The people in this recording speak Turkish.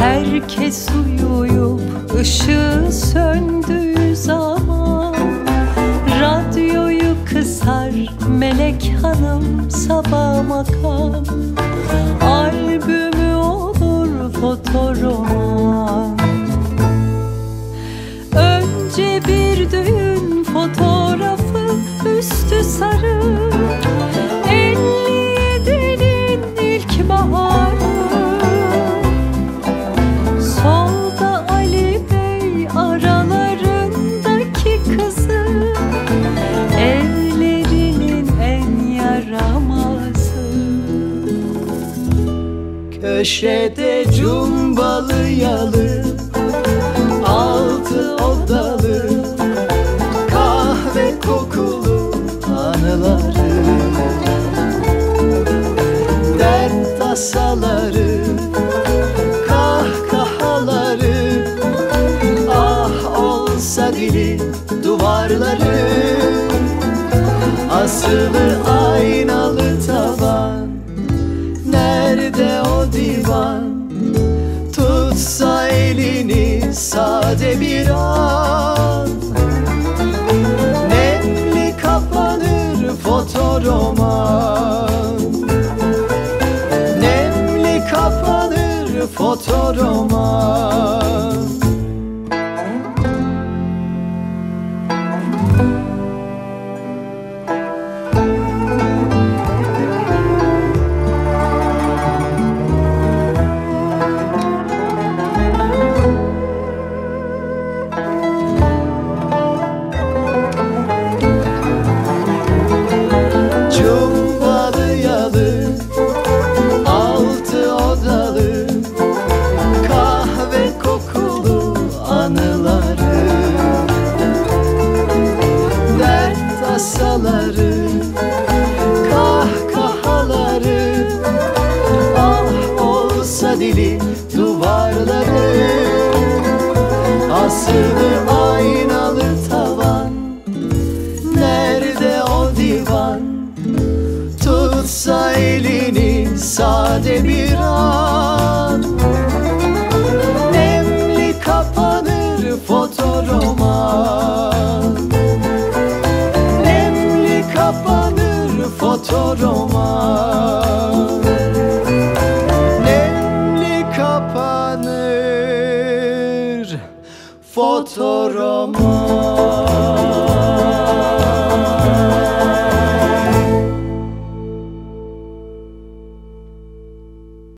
Herkes uyuyup ışığı söndüğü zaman Radyoyu kısar melek hanım sabah makam Albümü olur fotoroman Önce bir düğün fotoğrafı üstü sarı Köşede cumbalı yalı Altı odalı Kahve kokulu anıları. Dert tasaları Kahkahaları Ah olsa dili duvarları. Asılı sade bir an Nemli kapanır fotoroman Nemli kapanır fotoroman tasaları Kahkahaları. Ah olsa dili duvarları. Asılı aynalı tavan. Nerede o divan? Tutsa elini sade bir an. Nemli kapanır fotoroman fotoroman Nemli kapanır fotoroman